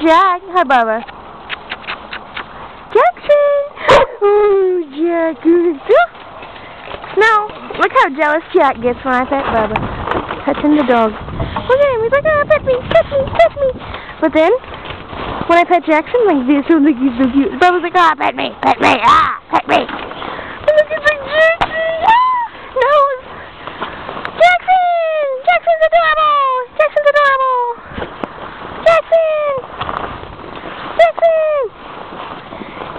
Jack. Hi, Bubba. Jackson! Oh, Jack. Now, look how jealous Jack gets when I pet Bubba. Touching the dog. Look at him. He's like, ah, pet me, pet me, pet me. But then, when I pet Jackson, like this, so like he's so cute. Bubba's like, ah, pet me, pet me, ah, pet me. And look, he's like, Jackson, ah, no. Jackson! Jackson's adorable! Jackson's adorable! Jackson! Jackson!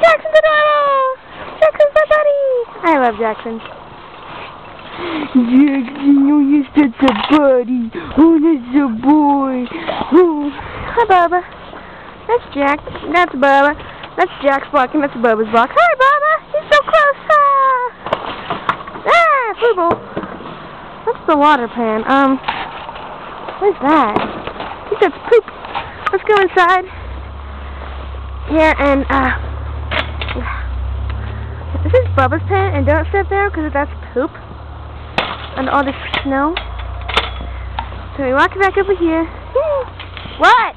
Jackson's adorable! Jackson's my buddy! Love Jackson. Jackson, oh, you're such a buddy. Oh, that's a boy. Oh. Hi, Bubba. That's Jack. That's Bubba. That's Jack's block, and that's Bubba's block. Hi, Bubba. He's so close. Ah, ah Fooble. That's the water pan? Um, what is that? He says poop. Let's go inside. Here, and, uh, this is Bubba's pen, and don't sit there, because that's poop. And all this snow. So we walk back over here. What?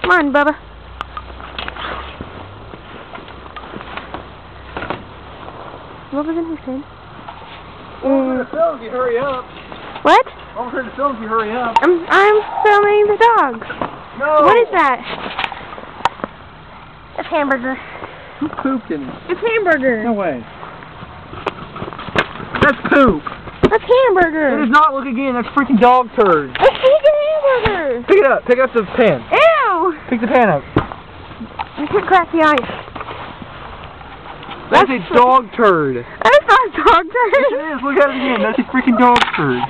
Come on, Bubba. What was in his head? I'm film if you hurry up. What? I'm trying to film if you hurry up. I'm I'm filming the dogs. No. What is that? It's hamburger. Who pooped in it? It's hamburger. No way. That's poop. That's hamburger. It is not. Look again. That's freaking dog turd. It's freaking hamburger. Pick it up. Pick up the pan. Ew. Pick the pan up. I can't crack the ice. That's, That's- a dog turd. That's not dog turd. Yes, it is. Look at it again. That's a freaking dog turd.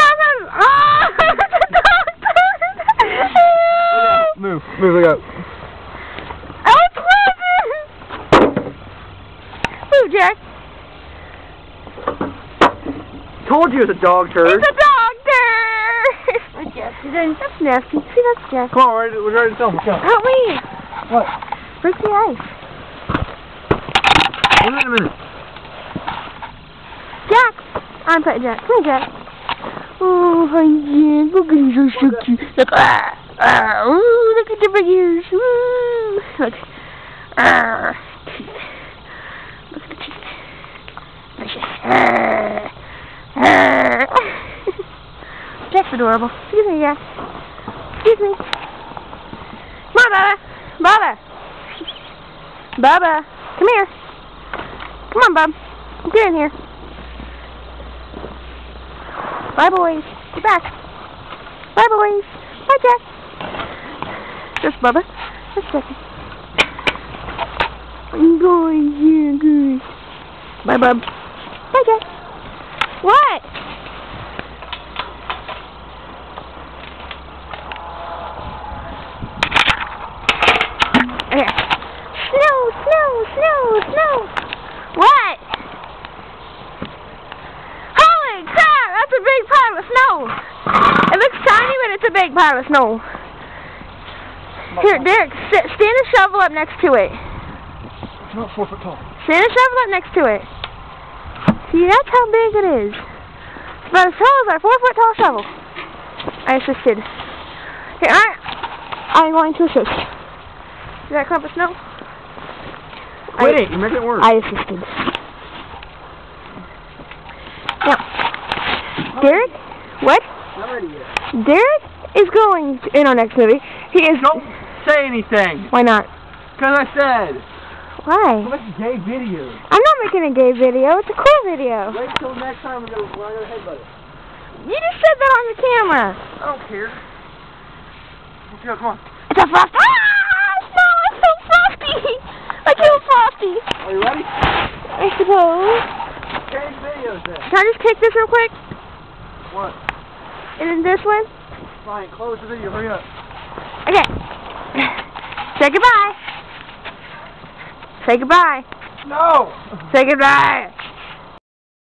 That's a, oh, that's a dog turd. Move. Move. Look up. Oh, it's closing. Move, Jack. Told you it was a dog turd. It's a dog turd. That's Jack. That's nasty. See, that's Jack. Come on, we're ready, we're ready to film. Go. Help me. What? Break the ice. We'll do it in a minute. Jack. I'm petting Jack. Come here, Jack. Oh, hi, Jack. Look at him, so so cute. Look, ah, ah, ooh, look at the big ears. Ooh, look. Ah, teeth. Look at the teeth. Delicious. Ah, ah. Jack's adorable. Excuse me, Jack. Excuse me. Come on, Bubba. Bubba. Bubba. Come here. Come on, Bub. Get in here. Bye, boys. Get back. Bye, boys. Bye, Jack. Just Bubba. Just Jackie. Boys, yeah, good. Bye, Bub. Bye, Jack. What? Snow, snow. What? Holy crap, that's a big pile of snow. It looks tiny, but it's a big pile of snow. Here, Derek, sit, stand a shovel up next to it. It's not four foot tall. Stand a shovel up next to it. See, that's how big it is. As tall as our four foot tall shovel. I assisted. Here, I, I'm going to assist. See that clump of snow? Quit I, it. You're making it worse. I assisted. Now, Derek, what? Not ready yet. Derek is going in our next movie. He is. Don't say anything. Why not? Because I said. Why? A gay video. I'm not making a gay video. It's a cool video. Wait till next time we're going to headbutt it. You just said that on the camera. I don't care. Let's go. Come on. It's a frosty. Ah! No, it's so frosty. I feel frosty. Are you ready? I suppose. Change videos then. Can I just kick this real quick? What? And then this one? Fine. Close the video. Hurry up. Okay. Say goodbye. Say goodbye. No. Say goodbye.